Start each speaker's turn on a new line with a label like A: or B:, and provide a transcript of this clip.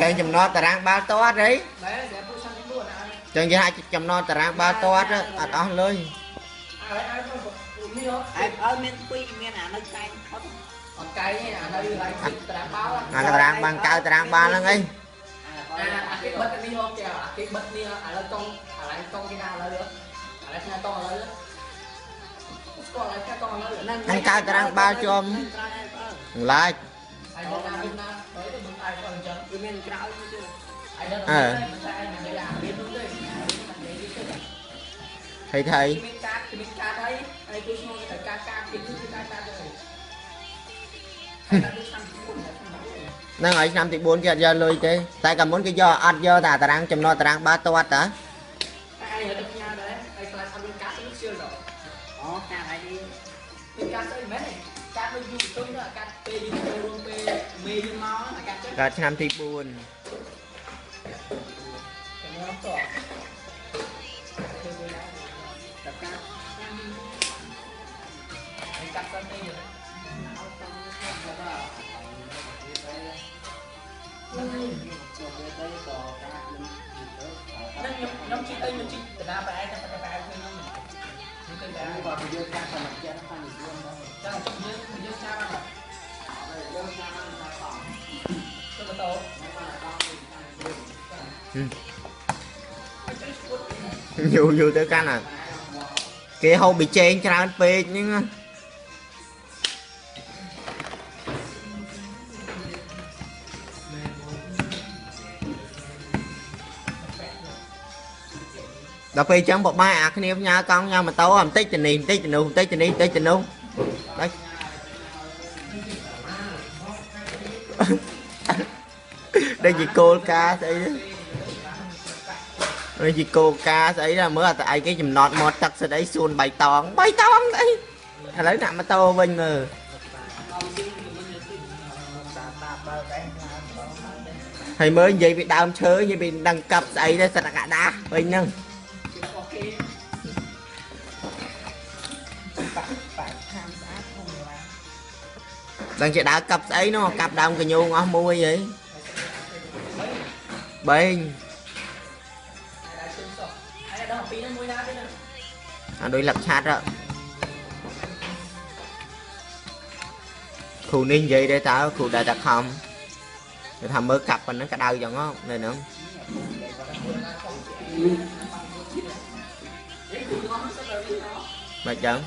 A: កែងចំណត់តារាងបាល់ទាត់ហី
B: Đấy, để tôi sang cái đuổi này.
A: ចឹងយើងអាចចំណត់តារាងបាល់ទាត់ទៅអត់អស់លុយ
B: À, đấy, ai không có uống đi không?
C: អើអើមានពីរមានអានៅកែងអត់
B: Còn cái này là đây là cái tà báo á.
A: អាតារាងបាំងកៅតារាងបាល់ហ្នឹងអី
B: À, à, cái bật này đi không kìa, à, cái bật này à, là trong, à, là trong cái nào là được. À, là cái to là được. Còn là cái to là được.
A: ហ្នឹងកៅតារាងបាល់ជាប់ម្លាច
B: Ai đơn nào, bên nào, tới thì mình ai còn chẳng.
C: វាមានក្រោយមួយទៀត
B: Ai đơn
A: Ờ.
B: nào, bên này, mình đây là bên đúng đây. Mình đây đi chứ.
A: ថៃថៃ
B: Cái bên cát, cái bên cát đấy. Ai tôi xong cái cát cát, cái thứ កាត់ដូចយុវ
A: ជនទៅអាកាត់ពេលយើងចូលរួមពេល
B: មេយើង
C: មកអា
B: កាត់ចឹង
A: កាត់ឆ្នាំទី4
B: ចំណង
C: តោះកា
B: ត់កាត់ហើយកាត់ទៅនេះឲ្យទៅទៅដល់នឹងខ្ញុំខ្ញុំជិះអីខ្ញុំជិះតាប្រែ
C: ទៅ បើយើងចាស់តែមកចាស់តាមនិយមដែរ
B: ចាស់យើងយើងចាស់បាន
C: យើងចាស់បានថាផង
B: ទៅបន្ត
C: មកបានដល់
A: យូរយូរទៅកាន់អាគេហូបប៊ីចេងច្រើនពេកហ្នឹង ដល់ពេលអញ្ចឹងបបាយអាគ្នាផ្ញើកង់ញ៉ាំម៉ូតូបន្តិចទៅនេះបន្តិចទៅនោះបន្តិចទៅនេះបន្តិចទៅនោះដល់ដូចជាគោលការណ៍ស្អីហ្នឹងដូចជាគោលការណ៍ស្អីដែរមើលអត់តែឯងគេចំណត់មាត់ទឹកស្អីសួនបៃតងបៃតងស្អីឥឡូវដាក់ម៉ូតូវិញមើល
C: តាតាបើដែរខ្លាំងបង
A: ហើយមើលនិយាយពីដើមឈើនិយាយពីដឹងកាប់ស្អីដែរសិតតែកាដាស់វិញហ្នឹង
B: ok
C: បាក់បាក់ខាងស្អាតផងឡា
A: ដឹងជាដើរកាប់ស្អីនោះកាប់ដើមកញ្ញូងអស់មួយហីបេង
B: ai đã chân sọ ai đã đọc pin nó môi ra thế nào
A: អាដូចលឹកឆាត់ហ៎គ្រូនេះនិយាយដែរតើគ្រូដែរតែខំគេថាមើលកាប់ប៉ុណ្ណឹងក្តៅចឹងហ៎នៅហ្នឹង Mày chẳng